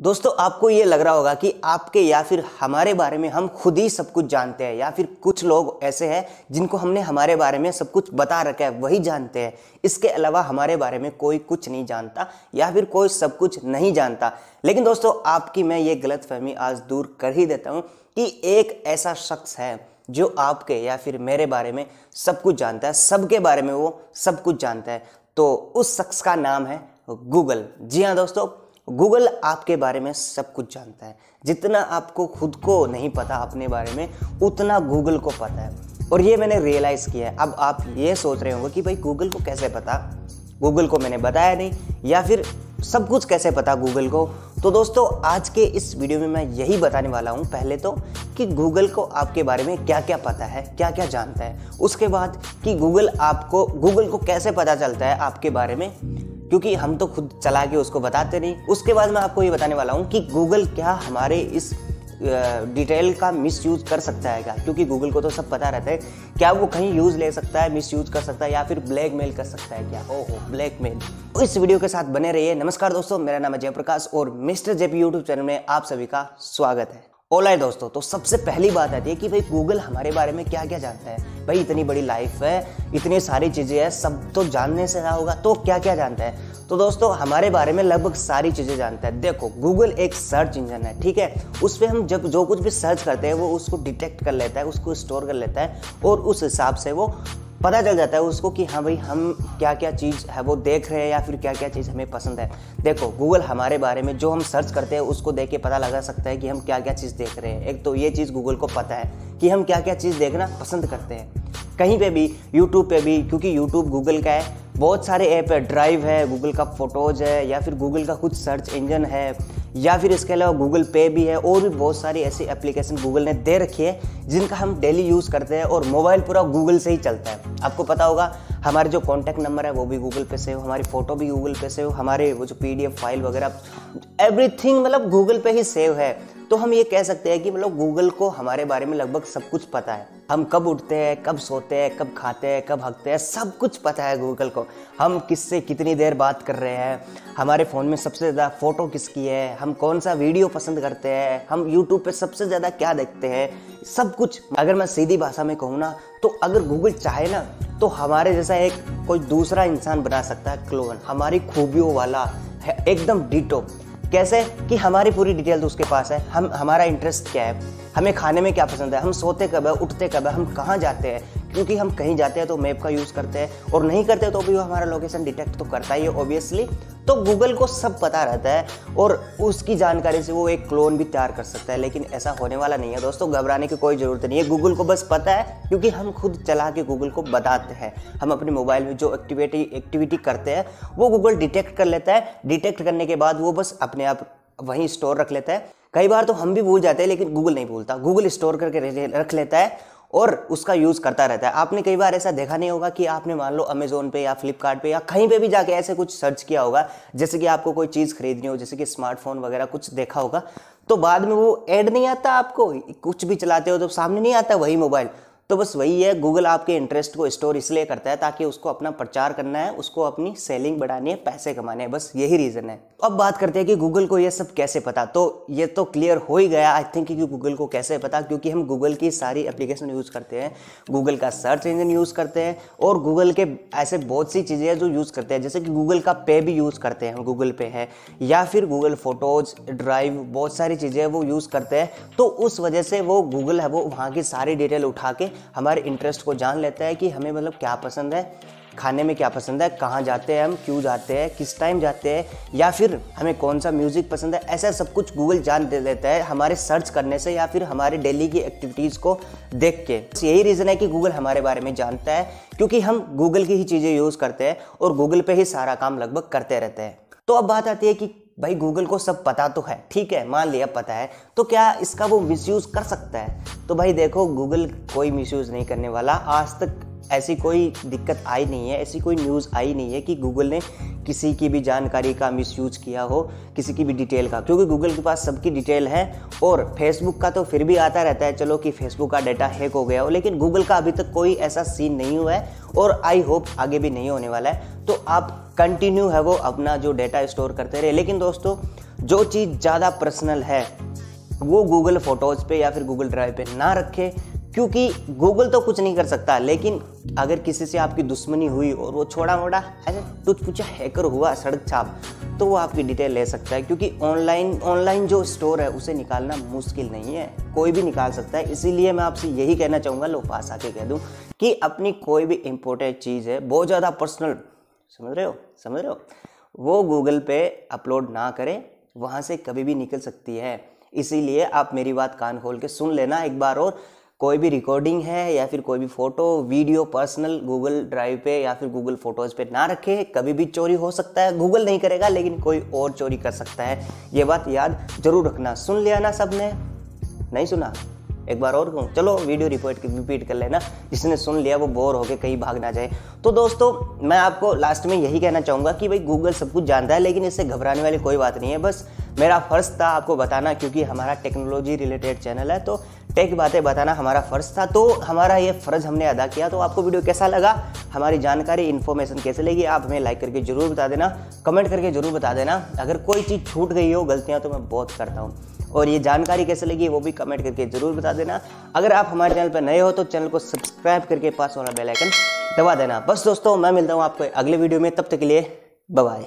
दोस्तों, आपको ये लग रहा होगा कि आपके या फिर हमारे बारे में हम खुद ही सब कुछ जानते हैं, या फिर कुछ लोग ऐसे हैं जिनको हमने हमारे बारे में सब कुछ बता रखा है, वही जानते हैं। इसके अलावा हमारे बारे में कोई कुछ नहीं जानता, या फिर कोई सब कुछ नहीं जानता। लेकिन दोस्तों, आपकी मैं ये गलत फहमी आज दूर कर ही देता हूँ कि एक ऐसा शख्स है जो आपके या फिर मेरे बारे में सब कुछ जानता है, सबके बारे में वो सब कुछ जानता है। तो उस शख्स का नाम है गूगल जी हाँ दोस्तों गूगल आपके बारे में सब कुछ जानता है। जितना आपको खुद को नहीं पता अपने बारे में, उतना गूगल को पता है। और ये मैंने रियलाइज़ किया है। अब आप ये सोच रहे होंगे कि भाई गूगल को कैसे पता? गूगल को मैंने बताया नहीं, या फिर सब कुछ कैसे पता गूगल को? तो दोस्तों, आज के इस वीडियो में मैं यही बताने वाला हूँ पहले तो कि गूगल को आपके बारे में क्या क्या पता है क्या क्या जानता है। उसके बाद कि गूगल आपको, गूगल को कैसे पता चलता है आपके बारे में क्योंकि हम तो खुद चला के उसको बताते नहीं। उसके बाद मैं आपको ये बताने वाला हूँ कि गूगल क्या हमारे इस डिटेल का मिस यूज़ कर सकता है क्या? क्योंकि गूगल को तो सब पता रहता है। क्या वो कहीं यूज़ ले सकता है मिस यूज़ कर सकता है या फिर ब्लैक मेल कर सकता है क्या? ओहो ब्लैक मेल इस वीडियो के साथ बने रहिए। नमस्कार दोस्तों, मेरा नाम है जयप्रकाश और मिस्टर जेपी यूट्यूब चैनल में आप सभी का स्वागत है। ओला है दोस्तों तो सबसे पहली बात आती है कि भाई गूगल हमारे बारे में क्या क्या जानता है? भाई इतनी बड़ी लाइफ है, इतनी सारी चीज़ें हैं, सब तो जानने से रहा होगा तो क्या क्या जानता है? तो दोस्तों, हमारे बारे में लगभग सारी चीज़ें जानता है। देखो गूगल एक सर्च इंजन है, ठीक है? उस पर हम जब जो कुछ भी सर्च करते हैं, वो उसको डिटेक्ट कर लेता है, उसको स्टोर कर लेता है और उस हिसाब से वो पता चल जाता है उसको कि हाँ भाई, हम क्या क्या चीज़ है, वो देख रहे हैं या फिर क्या क्या चीज़ हमें पसंद है। देखो गूगल हमारे बारे में जो हम सर्च करते हैं, उसको देख के पता लगा सकता है कि हम क्या क्या चीज़ देख रहे हैं। एक तो ये चीज़ गूगल को पता है कि हम क्या क्या चीज़ देखना पसंद करते हैं। कहीं पे भी यूट्यूब पे भी, क्योंकि यूट्यूब गूगल का है, बहुत सारे ऐप है ड्राइव है गूगल का फ़ोटोज़ है, या फिर गूगल का कुछ सर्च इंजन है या फिर इसके अलावा गूगल पे भी है, और भी बहुत सारी ऐसी एप्लीकेशन गूगल ने दे रखी है, जिनका हम डेली यूज़ करते हैं और मोबाइल पूरा गूगल से ही चलता है। आपको पता होगा, हमारे जो कॉन्टैक्ट नंबर है, वो भी गूगल पे सेव हमारी फ़ोटो भी गूगल पे सेव हमारे वो जो पीडीएफ फ़ाइल वगैरह एवरीथिंग मतलब गूगल पे ही सेव है। तो हम ये कह सकते हैं कि मतलब गूगल को हमारे बारे में लगभग सब कुछ पता है। हम कब उठते हैं, कब सोते हैं, कब खाते हैं, कब हकते हैं, सब कुछ पता है गूगल को। हम किससे कितनी देर बात कर रहे हैं? हमारे फ़ोन में सबसे ज़्यादा फ़ोटो किसकी है? हम कौन सा वीडियो पसंद करते हैं? हम यूट्यूब पे सबसे ज़्यादा क्या देखते हैं? सब कुछ। अगर मैं सीधी भाषा में कहूँ ना तो अगर गूगल चाहे ना तो हमारे जैसा एक कोई दूसरा इंसान बना सकता है क्लोन हमारी खूबियों वाला है, एकदम डिटो कैसे? कि हमारी पूरी डिटेल तो उसके पास है। हम, हमारा इंटरेस्ट क्या है? हमें खाने में क्या पसंद है? हम सोते कब है? उठते कब है? हम कहाँ जाते हैं? क्योंकि हम कहीं जाते हैं तो मैप का यूज़ करते हैं और नहीं करते तो भी वो हमारा लोकेशन डिटेक्ट तो करता ही है ऑब्वियसली तो गूगल को सब पता रहता है और उसकी जानकारी से वो एक क्लोन भी तैयार कर सकता है, लेकिन ऐसा होने वाला नहीं है। दोस्तों, घबराने की कोई ज़रूरत नहीं है। गूगल को बस पता है, क्योंकि हम खुद चला के गूगल को बताते हैं। हम अपने मोबाइल में जो एक्टिविटी एक्टिविटी करते हैं, वो गूगल डिटेक्ट कर लेता है। डिटेक्ट करने के बाद वो बस अपने आप वहीं स्टोर रख लेता है। कई बार तो हम भी भूल जाते हैं, लेकिन गूगल नहीं भूलता। गूगल स्टोर करके रख लेता है और उसका यूज़ करता रहता है। आपने कई बार ऐसा देखा नहीं होगा कि आपने मान लो अमेजोन पे या फ्लिपकार्ट या कहीं पे भी जाके ऐसे कुछ सर्च किया होगा, जैसे कि आपको कोई चीज़ खरीदनी हो, जैसे कि स्मार्टफ़ोन वगैरह कुछ देखा होगा तो बाद में वो ऐड नहीं आता आपको। कुछ भी चलाते हो तो सामने नहीं आता वही मोबाइल तो बस वही है गूगल आपके इंटरेस्ट को स्टोर इसलिए करता है ताकि उसको अपना प्रचार करना है, उसको अपनी सेलिंग बढ़ानी है, पैसे कमाने हैं, बस यही रीज़न है। अब बात करते हैं कि गूगल को ये सब कैसे पता तो ये तो क्लियर हो ही गया आई थिंक कि गूगल को कैसे पता, क्योंकि हम गूगल की सारी एप्लीकेशन यूज़ करते हैं गूगल का सर्च इंजन यूज़ करते हैं, और गूगल के ऐसे बहुत सी चीज़ें हैं जो यूज़ करते हैं, जैसे कि गूगल का पे भी यूज़ करते हैं हम गूगल पे है, या फिर गूगल फ़ोटोज़ ड्राइव बहुत सारी चीज़ें वो यूज़ करते हैं तो उस वजह से वो गूगल है, वो वहाँ की सारी डिटेल उठा के हमारे इंटरेस्ट को जान लेता है कि हमें मतलब क्या पसंद है, खाने में क्या पसंद है, कहाँ जाते हैं हम, क्यों जाते हैं, किस टाइम जाते हैं, या फिर हमें कौन सा म्यूज़िक पसंद है, ऐसा सब कुछ गूगल जान दे देता है हमारे सर्च करने से या फिर हमारे डेली की एक्टिविटीज़ को देख के। यही रीज़न है कि गूगल हमारे बारे में जानता है, क्योंकि हम गूगल की ही चीज़ें यूज़ करते हैं और गूगल पर ही सारा काम लगभग करते रहते हैं। तो अब बात आती है कि भाई गूगल को सब पता तो है, ठीक है, मान लिया पता है तो क्या इसका वो मिसयूज़ कर सकता है? तो भाई देखो गूगल कोई मिसयूज़ नहीं करने वाला, आज तक ऐसी कोई दिक्कत आई नहीं है, ऐसी कोई न्यूज़ आई नहीं है कि गूगल ने किसी की भी जानकारी का मिसयूज किया हो, किसी की भी डिटेल का। क्योंकि गूगल के पास सबकी डिटेल है और फेसबुक का तो फिर भी आता रहता है, चलो कि फेसबुक का डाटा हैक हो गया हो, लेकिन गूगल का अभी तक कोई ऐसा सीन नहीं हुआ है और आई होप आगे भी नहीं होने वाला है। तो आप कंटिन्यू है वो अपना जो डेटा स्टोर करते रहे लेकिन दोस्तों, जो चीज़ ज़्यादा पर्सनल है, वो गूगल फ़ोटोज़ पे या फिर गूगल ड्राइव पे ना रखे। क्योंकि गूगल तो कुछ नहीं कर सकता, लेकिन अगर किसी से आपकी दुश्मनी हुई और वो छोड़ा मोड़ा, ऐसे तुझ पूछा हैकर हुआ, सड़क छाप तो वो आपकी डिटेल ले सकता है, क्योंकि ऑनलाइन ऑनलाइन जो स्टोर है, उसे निकालना मुश्किल नहीं है, कोई भी निकाल सकता है। इसीलिए मैं आपसे यही कहना चाहूँगा लो पास आके कह दूँ कि अपनी कोई भी इम्पोर्टेंट चीज़ है, बहुत ज़्यादा पर्सनल समझ रहे हो, समझ रहे हो? वो गूगल पे अपलोड ना करें, वहाँ से कभी भी निकल सकती है। इसीलिए आप मेरी बात कान खोल के सुन लेना एक बार और। कोई भी रिकॉर्डिंग है या फिर कोई भी photo video personal Google drive पे या फिर गूगल फ़ोटोज़ पे ना रखे, कभी भी चोरी हो सकता है। गूगल नहीं करेगा, लेकिन कोई और चोरी कर सकता है। ये बात याद ज़रूर रखना। सुन लिया ना सबने? नहीं सुना? एक बार और कहूँ, चलो वीडियो रिपोर्ट रिपीट कर लेना। जिसने सुन लिया, वो बोर होके कहीं भाग ना जाए। तो दोस्तों, मैं आपको लास्ट में यही कहना चाहूँगा कि भाई गूगल सब कुछ जानता है, लेकिन इससे घबराने वाली कोई बात नहीं है। बस मेरा फ़र्ज़ था आपको बताना क्योंकि हमारा टेक्नोलॉजी रिलेटेड चैनल है तो टेक बातें बताना हमारा फ़र्ज़ था। तो हमारा ये फ़र्ज़ हमने अदा किया। तो आपको वीडियो कैसा लगा? हमारी जानकारी इन्फॉर्मेशन कैसे लगी? आप हमें लाइक करके ज़रूर बता देना। कमेंट करके ज़रूर बता देना। अगर कोई चीज़ छूट गई हो, गलतियाँ तो मैं बहुत करता हूँ। और ये जानकारी कैसे लगी, वो भी कमेंट करके ज़रूर बता देना। अगर आप हमारे चैनल पर नए हो तो चैनल को सब्सक्राइब करके पास वाला बेल आइकन दबा देना। बस दोस्तों, मैं मिलता हूँ आपको अगले वीडियो में। तब तक के लिए बाय